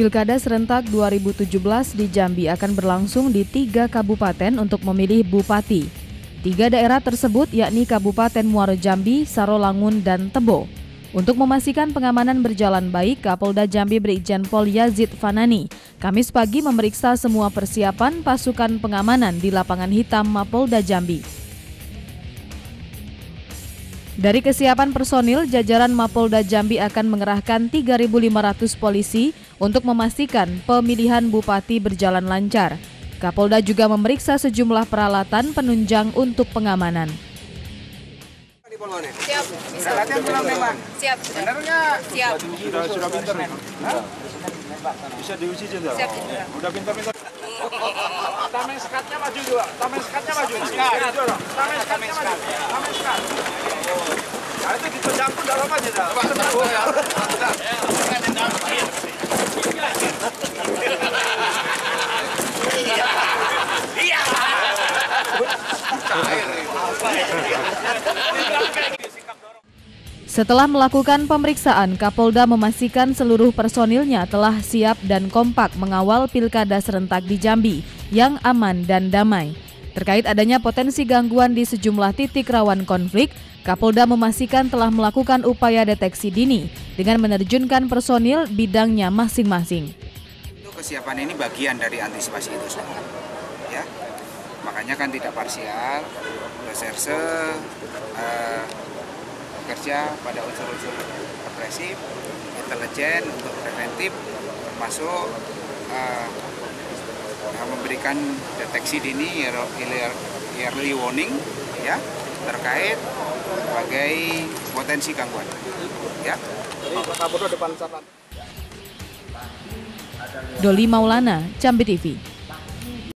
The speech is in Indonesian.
Pilkada serentak 2017 di Jambi akan berlangsung di tiga kabupaten untuk memilih bupati. Tiga daerah tersebut yakni Kabupaten Muaro Jambi, Sarolangun, dan Tebo. Untuk memastikan pengamanan berjalan baik, Kapolda Jambi Brigjen Pol Yazid Fanani Kamis pagi memeriksa semua persiapan pasukan pengamanan di lapangan hitam Mapolda Jambi. Dari kesiapan personil, jajaran Mapolda Jambi akan mengerahkan 3.500 polisi untuk memastikan pemilihan bupati berjalan lancar. Kapolda juga memeriksa sejumlah peralatan penunjang untuk pengamanan. Siap. Siap. Benar nggak? Siap. Sudah sudah pintar. Bisa diuji juga. Siap. Udah pintar-pintar. Tameng sekatnya maju juga. Tameng sekatnya maju. Tameng sekatnya maju. Tameng sekat. Nah Setelah melakukan pemeriksaan, Kapolda memastikan seluruh personilnya telah siap dan kompak mengawal pilkada serentak di Jambi yang aman dan damai. Terkait adanya potensi gangguan di sejumlah titik rawan konflik, Kapolda memastikan telah melakukan upaya deteksi dini dengan menerjunkan personil bidangnya masing-masing. Kesiapan ini bagian dari antisipasi itu semua. Ya. Makanya kan tidak parsial, reserse, eh, pada unsur-unsur represif, intelijen untuk preventif, termasuk uh, memberikan deteksi dini early warning ya terkait sebagai potensi gangguan. Ya. Doli Maulana, Jambi TV.